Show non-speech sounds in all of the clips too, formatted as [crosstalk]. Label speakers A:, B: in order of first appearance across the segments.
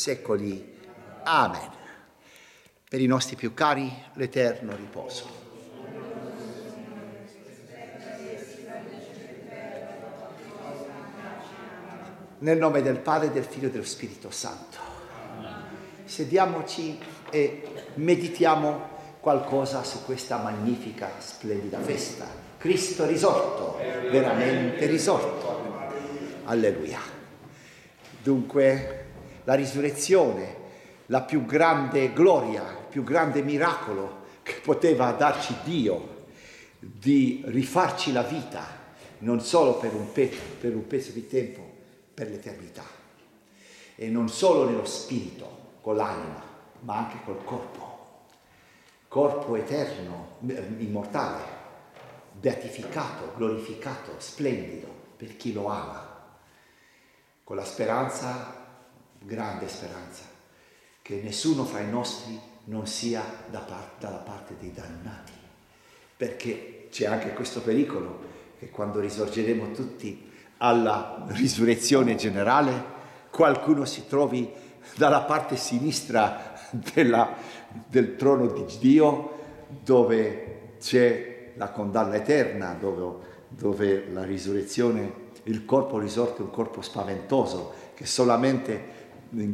A: secoli. Amen. Per i nostri più cari, l'eterno riposo. Nel nome del Padre, del Figlio e dello Spirito Santo. Sediamoci e meditiamo qualcosa su questa magnifica, splendida festa. Cristo risorto, veramente risorto. Alleluia. Dunque, la risurrezione, la più grande gloria, il più grande miracolo che poteva darci Dio di rifarci la vita, non solo per un, pe- per un pezzo di tempo, per l'eternità. E non solo nello spirito, con l'anima, ma anche col corpo. Corpo eterno, immortale, beatificato, glorificato, splendido per chi lo ama. Con la speranza, grande speranza, che nessuno fra i nostri non sia da par- dalla parte dei dannati. Perché c'è anche questo pericolo che quando risorgeremo tutti alla risurrezione generale, qualcuno si trovi dalla parte sinistra della, del trono di Dio dove c'è la condanna eterna, dove, dove la risurrezione, il corpo risorto è un corpo spaventoso, che solamente,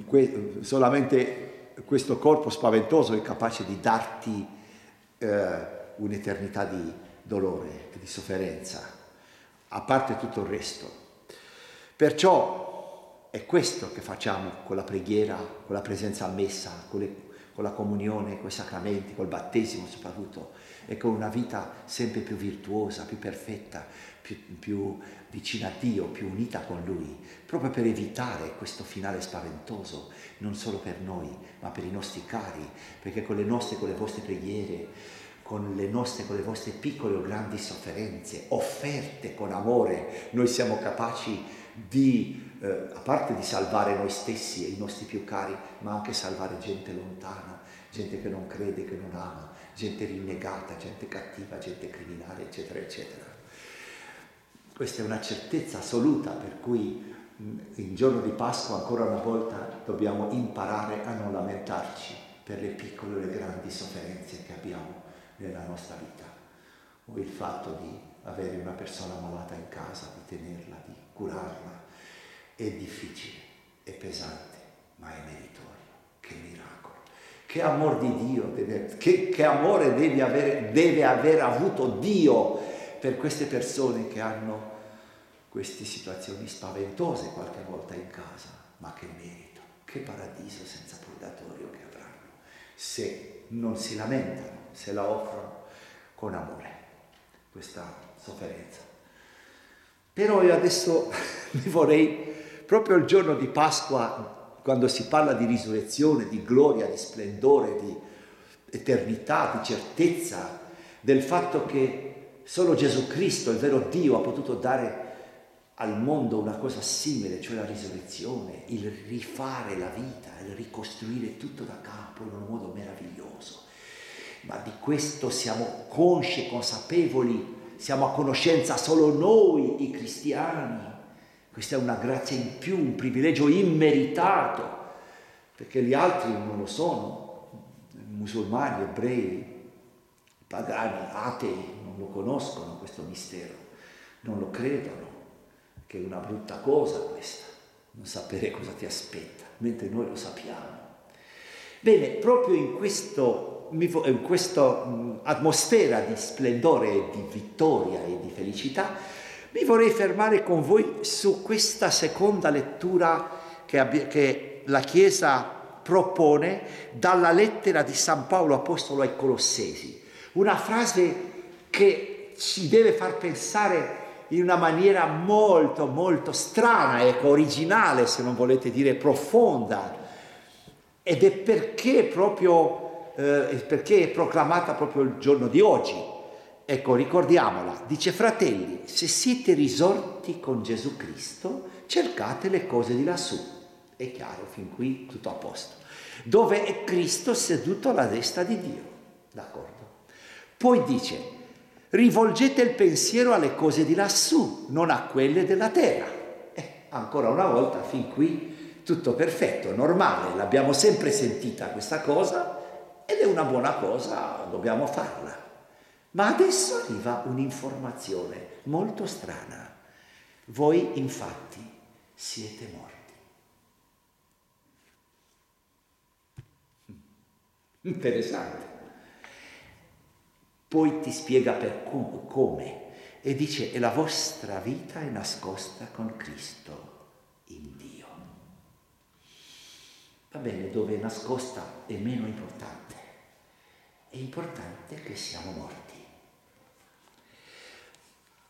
A: que, solamente questo corpo spaventoso è capace di darti eh, un'eternità di dolore e di sofferenza a parte tutto il resto. Perciò è questo che facciamo con la preghiera, con la presenza a messa, con, le, con la comunione, con i sacramenti, col battesimo soprattutto, e con una vita sempre più virtuosa, più perfetta, più, più vicina a Dio, più unita con Lui, proprio per evitare questo finale spaventoso, non solo per noi, ma per i nostri cari, perché con le nostre, con le vostre preghiere, con le nostre, con le vostre piccole o grandi sofferenze, offerte con amore, noi siamo capaci di, eh, a parte di salvare noi stessi e i nostri più cari, ma anche salvare gente lontana, gente che non crede, che non ama, gente rinnegata, gente cattiva, gente criminale, eccetera, eccetera. Questa è una certezza assoluta per cui in giorno di Pasqua ancora una volta dobbiamo imparare a non lamentarci per le piccole o le grandi sofferenze che abbiamo nella nostra vita, o il fatto di avere una persona malata in casa, di tenerla, di curarla, è difficile, è pesante, ma è meritorio. Che miracolo! Che amore di Dio, deve, che, che amore deve aver, deve aver avuto Dio per queste persone che hanno queste situazioni spaventose qualche volta in casa, ma che merito, che paradiso senza purgatorio che avranno, se non si lamentano se la offrono con amore, questa sofferenza. Però io adesso [laughs] mi vorrei, proprio il giorno di Pasqua, quando si parla di risurrezione, di gloria, di splendore, di eternità, di certezza, del fatto che solo Gesù Cristo, il vero Dio, ha potuto dare al mondo una cosa simile, cioè la risurrezione, il rifare la vita, il ricostruire tutto da capo in un modo meraviglioso ma di questo siamo consci e consapevoli, siamo a conoscenza solo noi, i cristiani. Questa è una grazia in più, un privilegio immeritato, perché gli altri non lo sono, musulmani, ebrei, pagani, atei, lo conoscono questo mistero, non lo credono, che è una brutta cosa questa, non sapere cosa ti aspetta, mentre noi lo sappiamo. Bene, proprio in questo in questa atmosfera di splendore di vittoria e di felicità, mi vorrei fermare con voi su questa seconda lettura che, abbia, che la Chiesa propone dalla lettera di San Paolo Apostolo ai Colossesi. Una frase che ci deve far pensare in una maniera molto, molto strana, ecco, originale, se non volete dire profonda. Ed è perché proprio eh, perché è proclamata proprio il giorno di oggi. Ecco, ricordiamola, dice fratelli, se siete risorti con Gesù Cristo, cercate le cose di lassù. È chiaro, fin qui tutto a posto. Dove è Cristo seduto alla destra di Dio. D'accordo? Poi dice, rivolgete il pensiero alle cose di lassù, non a quelle della terra. Eh, ancora una volta, fin qui tutto perfetto, normale, l'abbiamo sempre sentita questa cosa ed è una buona cosa, dobbiamo farla. Ma adesso arriva un'informazione molto strana. Voi infatti siete morti. Interessante. Poi ti spiega per come e dice e la vostra vita è nascosta con Cristo in Dio. Va bene, dove è nascosta è meno importante. È importante che siamo morti.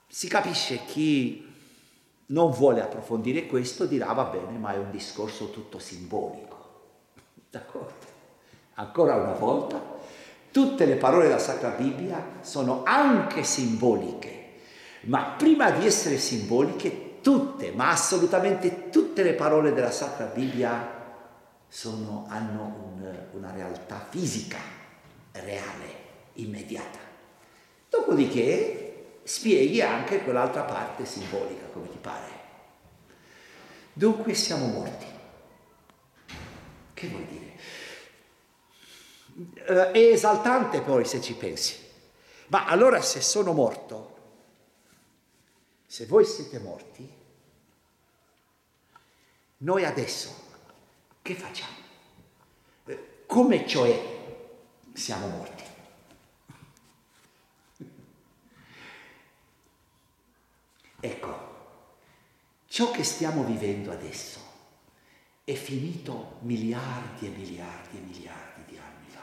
A: Si capisce chi non vuole approfondire questo dirà va bene, ma è un discorso tutto simbolico. D'accordo? Ancora una volta, tutte le parole della Sacra Bibbia sono anche simboliche, ma prima di essere simboliche, tutte, ma assolutamente tutte le parole della Sacra Bibbia sono, hanno un, una realtà fisica, reale, immediata. Dopodiché spieghi anche quell'altra parte simbolica, come ti pare. Dunque siamo morti. Che vuol dire? Eh, è esaltante poi se ci pensi. Ma allora se sono morto, se voi siete morti, noi adesso che facciamo? Eh, come cioè siamo morti? [laughs] Ecco, ciò che stiamo vivendo adesso è finito miliardi e miliardi e miliardi di anni fa.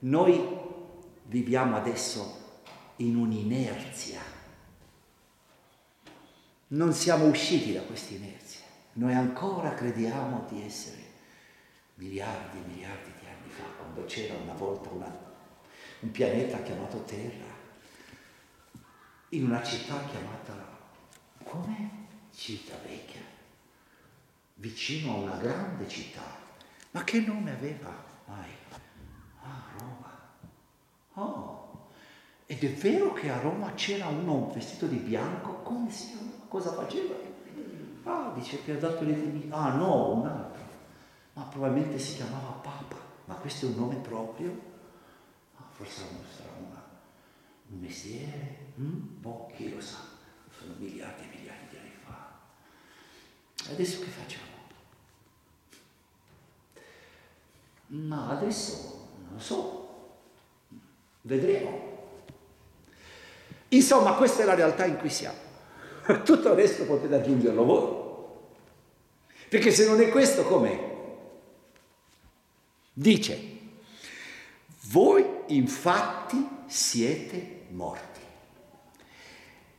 A: Noi viviamo adesso in un'inerzia non siamo usciti da questa inerzia. Noi ancora crediamo di essere miliardi e miliardi di anni fa, quando c'era una volta una, un pianeta chiamato Terra, in una città chiamata come? Città Vecchia, vicino a una grande città. Ma che nome aveva mai? Ah, Roma. Oh, ed è vero che a Roma c'era uno vestito di bianco, come si chiama? cosa faceva? Ah, dice che ha dato le divinità. Ah no, un altro. Ma probabilmente si chiamava Papa. Ma questo è un nome proprio? Ah, forse sarà un mestiere? Mm? Boh, chi lo sa. Sono miliardi e miliardi di anni fa. Adesso che facciamo? Ma adesso non lo so. Vedremo. Insomma, questa è la realtà in cui siamo. [laughs] Tutto il resto potete aggiungerlo voi. Perché se non è questo, com'è? Dice, voi infatti siete morti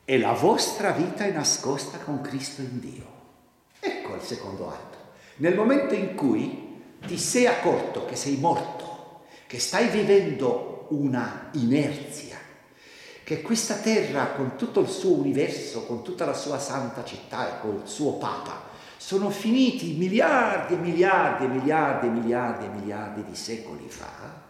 A: e la vostra vita è nascosta con Cristo in Dio. Ecco il secondo atto. Nel momento in cui ti sei accorto che sei morto, che stai vivendo una inerzia, che questa terra con tutto il suo universo, con tutta la sua santa città e col suo papa, sono finiti miliardi e miliardi e miliardi e miliardi e miliardi di secoli fa,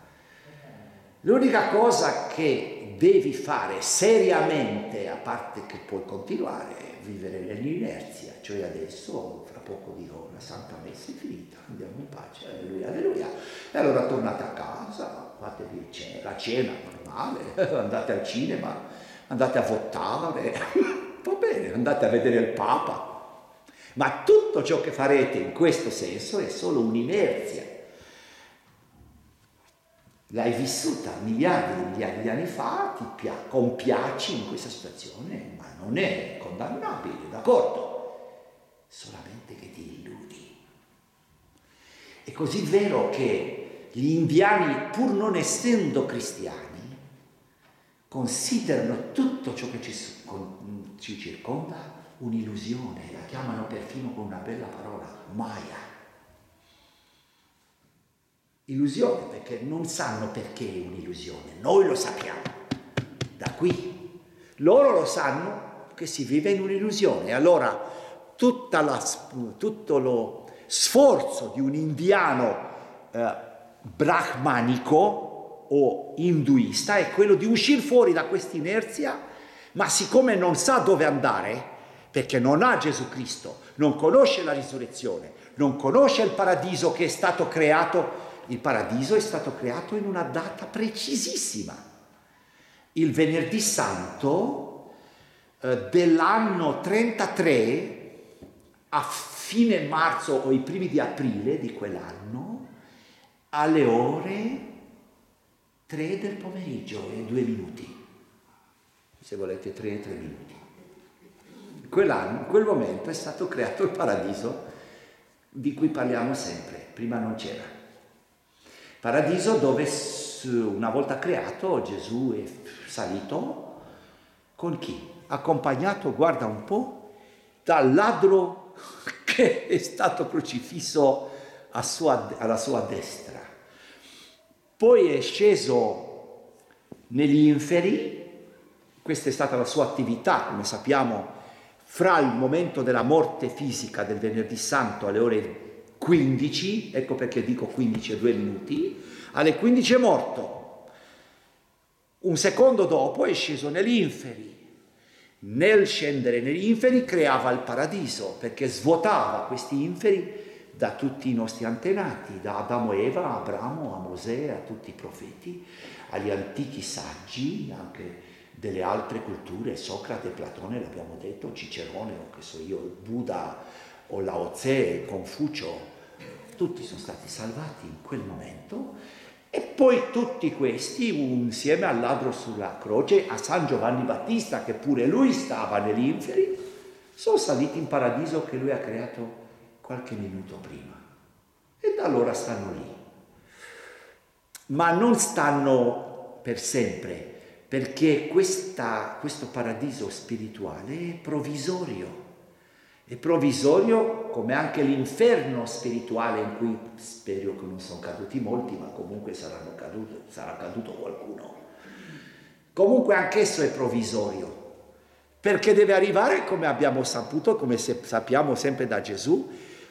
A: l'unica cosa che devi fare seriamente, a parte che puoi continuare, è vivere nell'inerzia, cioè adesso, poco dico, la Santa Messa è finita, andiamo in pace, alleluia, alleluia, e allora tornate a casa, fatevi la cena, male, [laughs] andate al cinema, andate a votare, [laughs] va bene, andate a vedere il Papa. Ma tutto ciò che farete in questo senso è solo un'inerzia. L'hai vissuta miliardi di miliardi di anni fa, ti pia- compiaci in questa situazione, ma non è condannabile, d'accordo? Solamente che ti illudi. È così vero che gli indiani, pur non essendo cristiani, considerano tutto ciò che ci, ci circonda un'illusione, la chiamano perfino con una bella parola, Maya. Illusione perché non sanno perché è un'illusione, noi lo sappiamo, da qui. Loro lo sanno che si vive in un'illusione. Allora la, tutto lo sforzo di un indiano eh, brahmanico o induista è quello di uscire fuori da questa inerzia ma siccome non sa dove andare, perché non ha Gesù Cristo, non conosce la risurrezione, non conosce il paradiso che è stato creato, il paradiso è stato creato in una data precisissima. Il venerdì santo eh, dell'anno 33, a fine marzo o i primi di aprile di quell'anno, alle ore 3 del pomeriggio e due minuti se volete tre e tre minuti. In quell'anno, in quel momento è stato creato il paradiso di cui parliamo sempre, prima non c'era. Paradiso dove una volta creato Gesù è salito con chi? Accompagnato, guarda un po', dal ladro [laughs] che è stato crocifisso sua, alla sua destra. Poi è sceso negli inferi questa è stata la sua attività, come sappiamo, fra il momento della morte fisica del venerdì santo alle ore 15, ecco perché dico 15 e 2 minuti, alle 15 è morto. Un secondo dopo è sceso negli inferi. Nel scendere negli inferi creava il paradiso perché svuotava questi inferi da tutti i nostri antenati, da Adamo e Eva, a Abramo, a Mosè, a tutti i profeti, agli antichi saggi, anche delle altre culture, Socrate, Platone, l'abbiamo detto, Cicerone, o che so io, Buddha, o Lao Tse, Confucio, tutti sono stati salvati in quel momento e poi tutti questi, insieme al ladro sulla croce, a San Giovanni Battista, che pure lui stava negli inferi, sono saliti in paradiso che lui ha creato qualche minuto prima. E da allora stanno lì. Ma non stanno per sempre, perché questa, questo paradiso spirituale è provvisorio. È provvisorio come anche l'inferno spirituale in cui spero che non sono caduti molti, ma comunque saranno caduti, sarà caduto qualcuno. Comunque anch'esso è provvisorio, perché deve arrivare, come abbiamo saputo, come sappiamo sempre da Gesù,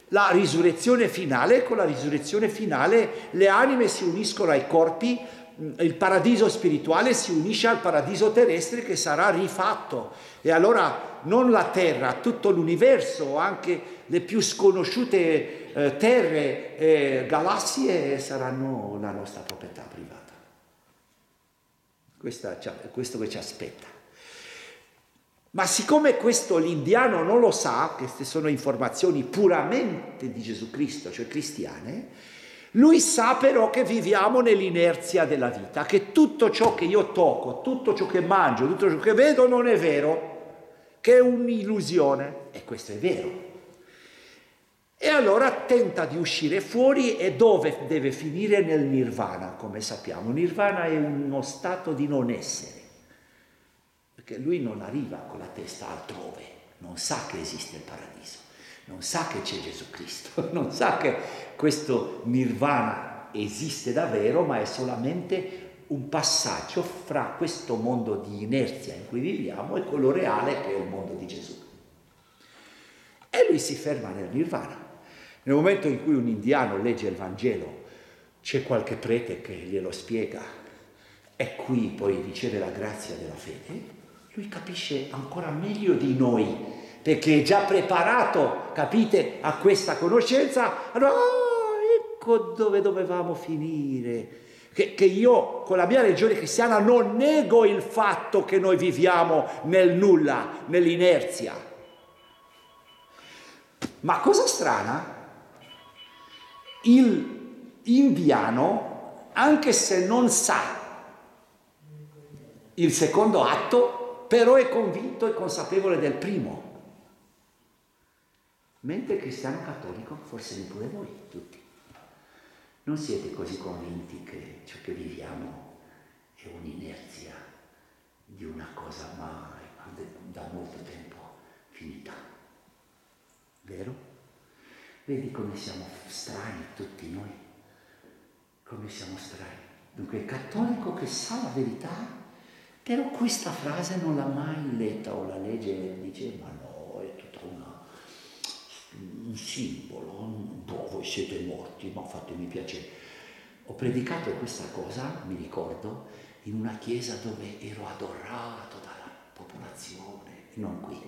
A: la risurrezione finale, con la risurrezione finale le anime si uniscono ai corpi il paradiso spirituale si unisce al paradiso terrestre che sarà rifatto e allora non la terra, tutto l'universo, anche le più sconosciute eh, terre e galassie saranno la nostra proprietà privata. Questa, questo che ci aspetta. Ma siccome questo l'indiano non lo sa, queste sono informazioni puramente di Gesù Cristo, cioè cristiane, lui sa però che viviamo nell'inerzia della vita, che tutto ciò che io tocco, tutto ciò che mangio, tutto ciò che vedo non è vero, che è un'illusione. E questo è vero. E allora tenta di uscire fuori e dove deve finire? Nel nirvana, come sappiamo. Nirvana è uno stato di non essere, perché lui non arriva con la testa altrove, non sa che esiste il paradiso non sa che c'è Gesù Cristo, [laughs] non sa che questo nirvana esiste davvero, ma è solamente un passaggio fra questo mondo di inerzia in cui viviamo e quello reale che è il mondo di Gesù. E lui si ferma nel nirvana. Nel momento in cui un indiano legge il Vangelo, c'è qualche prete che glielo spiega e qui poi riceve la grazia della fede, lui capisce ancora meglio di noi perché è già preparato, capite, a questa conoscenza, allora, oh, ecco dove dovevamo finire. Che, che, io con la mia religione cristiana non nego il fatto che noi viviamo nel nulla, nell'inerzia. Ma cosa strana, il indiano, anche se non sa il secondo atto, però è convinto e consapevole del primo. Mentre cristiano cattolico, forse neppure voi tutti, non siete così convinti che ciò che viviamo è un'inerzia di una cosa mai da molto tempo finita. Vero? Vedi come siamo strani tutti noi? Come siamo strani. Dunque il cattolico che sa la verità, però questa frase non l'ha mai letta o la legge dice ma un simbolo, boh, voi siete morti, ma fatemi piacere. Ho predicato questa cosa, mi ricordo, in una chiesa dove ero adorato dalla popolazione non qui.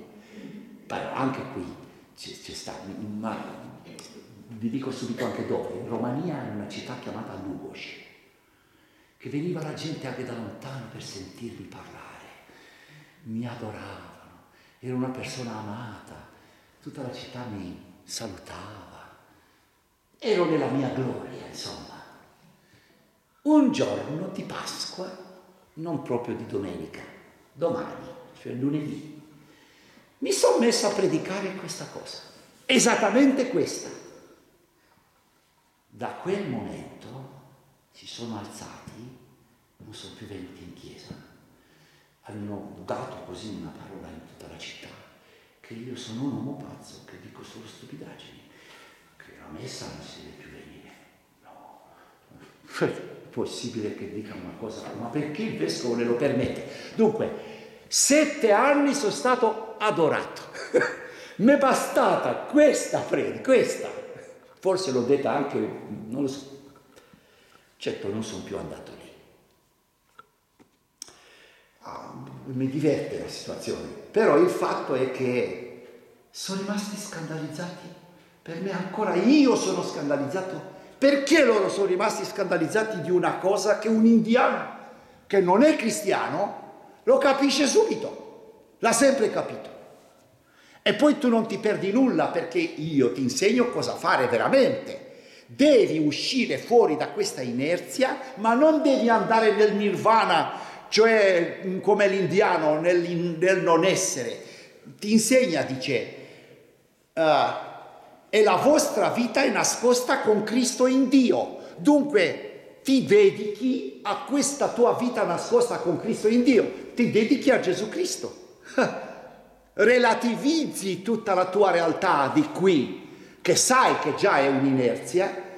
A: Però anche qui c'è, c'è stato, ma vi dico subito anche dove, in Romania in una città chiamata Lugos, che veniva la gente anche da lontano per sentirmi parlare, mi adoravano, ero una persona amata, tutta la città mi salutava, ero nella mia gloria, insomma. Un giorno di Pasqua, non proprio di domenica, domani, cioè lunedì, mi sono messo a predicare questa cosa, esattamente questa. Da quel momento si sono alzati, non sono più venuti in chiesa, hanno dato così una parola in tutta la città, che io sono un uomo pazzo, che dico solo stupidaggini, che la messa non si deve più venire. No, è possibile che dica una cosa, ma perché il vescovo ne lo permette? Dunque, sette anni sono stato adorato. [laughs] Mi è bastata questa predica, questa. Forse l'ho detta anche, non lo so. Certo, non sono più andato lì. Ah, mi diverte la situazione, però il fatto è che sono rimasti scandalizzati. Per me ancora io sono scandalizzato. Perché loro sono rimasti scandalizzati di una cosa che un indiano, che non è cristiano, lo capisce subito, l'ha sempre capito. E poi tu non ti perdi nulla perché io ti insegno cosa fare veramente. Devi uscire fuori da questa inerzia, ma non devi andare nel nirvana, cioè come l'indiano, nel, nel non essere. Ti insegna, dice, uh, e la vostra vita è nascosta con Cristo in Dio. Dunque ti dedichi a questa tua vita nascosta con Cristo in Dio ti dedichi a Gesù Cristo. [laughs] Relativizzi tutta la tua realtà di qui, che sai che già è un'inerzia,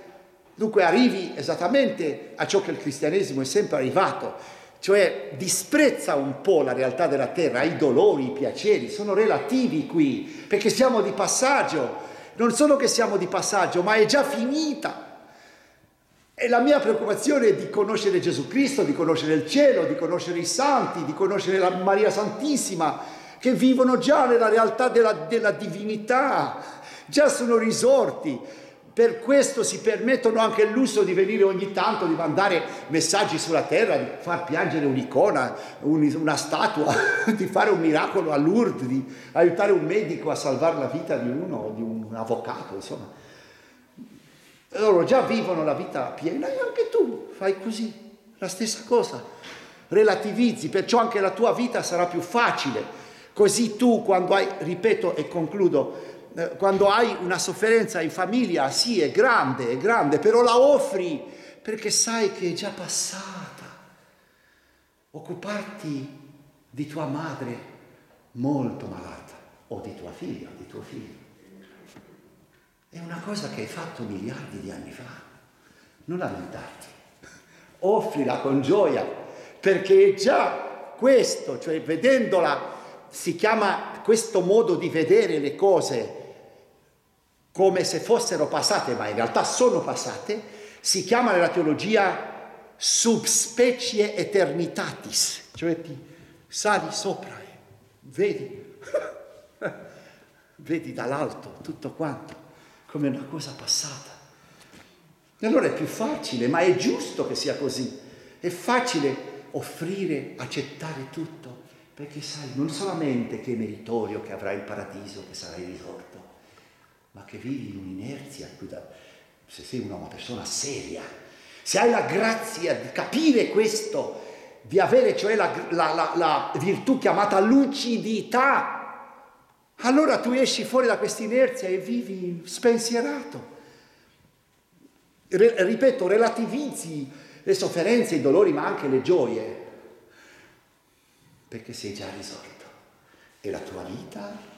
A: dunque arrivi esattamente a ciò che il cristianesimo è sempre arrivato, cioè disprezza un po' la realtà della terra, i dolori, i piaceri, sono relativi qui, perché siamo di passaggio, non solo che siamo di passaggio, ma è già finita. E la mia preoccupazione è di conoscere Gesù Cristo, di conoscere il cielo, di conoscere i santi, di conoscere la Maria Santissima, che vivono già nella realtà della, della divinità, già sono risorti. Per questo si permettono anche il lusso di venire ogni tanto, di mandare messaggi sulla terra, di far piangere un'icona, una statua, [laughs] di fare un miracolo a Lourdes, di aiutare un medico a salvare la vita di uno, di un avvocato, insomma loro già vivono la vita piena e anche tu fai così, la stessa cosa. Relativizzi, perciò anche la tua vita sarà più facile. Così tu quando hai, ripeto e concludo, quando hai una sofferenza in famiglia, sì, è grande, è grande, però la offri perché sai che è già passata. Occuparti di tua madre molto malata o di tua figlia, di tuo figlio è una cosa che hai fatto miliardi di anni fa. Non lamentarti. Offrila con gioia, perché è già questo, cioè vedendola, si chiama questo modo di vedere le cose come se fossero passate, ma in realtà sono passate, si chiama nella teologia subspecie eternitatis, cioè ti sali sopra e vedi, [laughs] vedi dall'alto tutto quanto come una cosa passata. E allora è più facile, ma è giusto che sia così. È facile offrire, accettare tutto, perché sai non solamente che è meritorio, che avrai il paradiso, che sarai risorto, ma che vivi in un'inerzia, se sei una persona seria, se hai la grazia di capire questo, di avere cioè la, la, la, la virtù chiamata lucidità, allora tu esci fuori da questa inerzia e vivi spensierato. Re, ripeto, relativizzi le sofferenze, i dolori, ma anche le gioie, perché sei già risolto. E la tua vita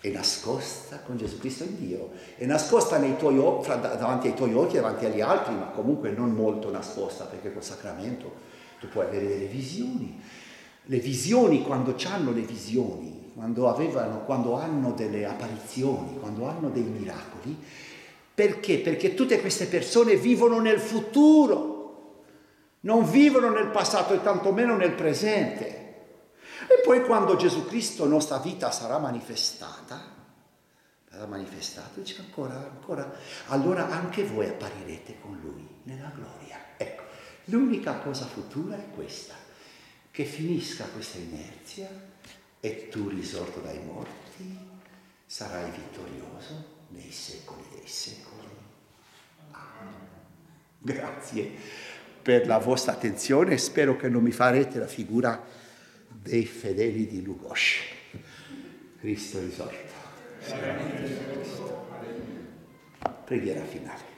A: è nascosta con Gesù Cristo in Dio, è nascosta tuoi, davanti ai tuoi occhi davanti agli altri, ma comunque non molto nascosta, perché col sacramento tu puoi avere delle visioni. Le visioni, quando hanno le visioni, quando, avevano, quando hanno delle apparizioni, quando hanno dei miracoli. Perché? Perché tutte queste persone vivono nel futuro, non vivono nel passato e tantomeno nel presente. E poi quando Gesù Cristo, nostra vita, sarà manifestata, sarà manifestato, dice ancora, ancora, allora anche voi apparirete con Lui nella gloria. Ecco, l'unica cosa futura è questa, che finisca questa inerzia e tu risorto dai morti sarai vittorioso nei secoli dei secoli. Amen. Grazie per la vostra attenzione spero che non mi farete la figura dei fedeli di Lugos. Cristo risorto. Preghiera finale.